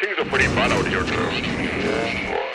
Things are pretty fun out here, too.